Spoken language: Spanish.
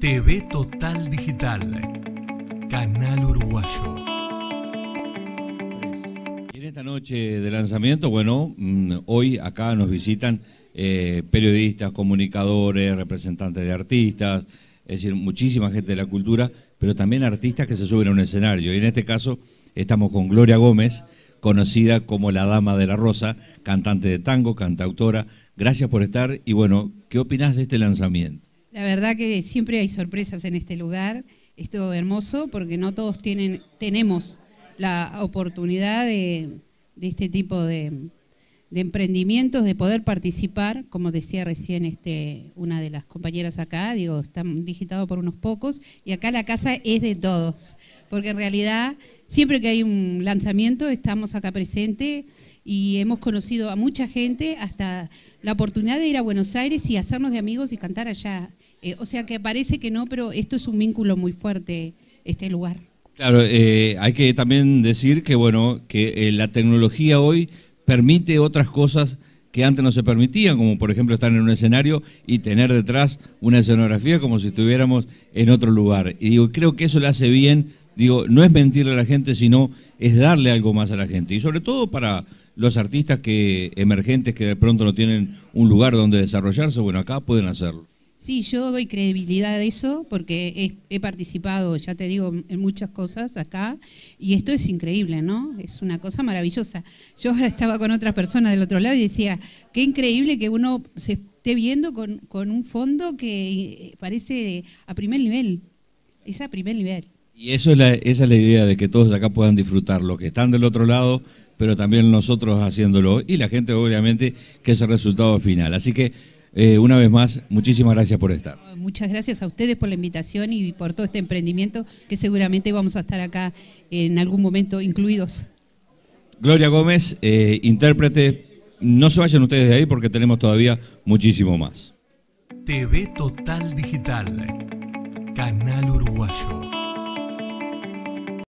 TV Total Digital, Canal Uruguayo. Y en esta noche de lanzamiento, bueno, mm, hoy acá nos visitan eh, periodistas, comunicadores, representantes de artistas, es decir, muchísima gente de la cultura, pero también artistas que se suben a un escenario. Y en este caso estamos con Gloria Gómez, conocida como la Dama de la Rosa, cantante de tango, cantautora. Gracias por estar y bueno, ¿qué opinas de este lanzamiento? La verdad que siempre hay sorpresas en este lugar. Esto hermoso porque no todos tienen, tenemos la oportunidad de, este tipo de, emprendimientos, de poder participar, como decía recién este, una de las compañeras acá, digo, están digitados por unos pocos, y acá la casa es de todos, porque en realidad siempre que hay un lanzamiento estamos acá presentes y hemos conocido a mucha gente, hasta la oportunidad de ir a Buenos Aires y hacernos de amigos y cantar allá. Eh, o sea que parece que no, pero esto es un vínculo muy fuerte, este lugar. Claro, eh, hay que también decir que bueno, que eh, la tecnología hoy permite otras cosas que antes no se permitían, como por ejemplo estar en un escenario y tener detrás una escenografía como si estuviéramos en otro lugar. Y digo, creo que eso le hace bien, digo, no es mentirle a la gente, sino es darle algo más a la gente. Y sobre todo para los artistas que emergentes que de pronto no tienen un lugar donde desarrollarse, bueno, acá pueden hacerlo. Sí, yo doy credibilidad a eso porque he, participado, ya te digo, en muchas cosas acá y esto es increíble, ¿no? Es una cosa maravillosa. Yo ahora estaba con otra persona del otro lado y decía, qué increíble que uno se esté viendo con, un fondo que parece a primer nivel, es a primer nivel. Y eso es esa es la idea de que todos acá puedan disfrutar, los que están del otro lado, pero también nosotros haciéndolo y la gente obviamente que es el resultado final. Así que eh, una vez más, muchísimas gracias por estar. Muchas gracias a ustedes por la invitación y por todo este emprendimiento que seguramente vamos a estar acá en algún momento incluidos. Gloria Gómez, eh, intérprete, no se vayan ustedes de ahí porque tenemos todavía muchísimo más. TV Total Digital.